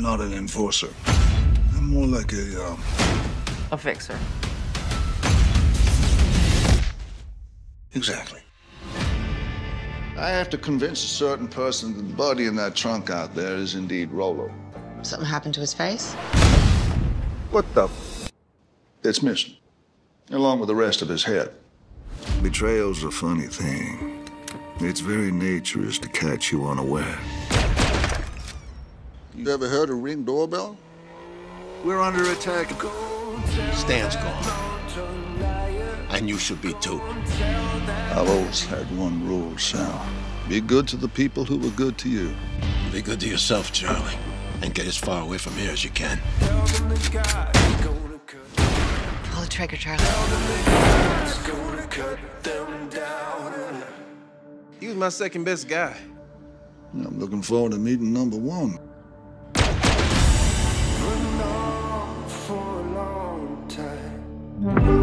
not an enforcer. I'm more like a, um, A fixer. exactly. I have to convince a certain person that the body in that trunk out there is indeed Rolo. Something happened to his face? What the? F- it's missing, along with the rest of his head. Betrayal's a funny thing. Its very nature is to catch you unaware. You ever heard a ring doorbell? We're under attack. Stan's gone. And you should be too. I've always had one rule, Sal. Be good to the people who were good to you. Be good to yourself, Charlie. And get as far away from here as you can. Pull the trigger, Charlie. He was my second best guy. I'm looking forward to meeting number one. Time.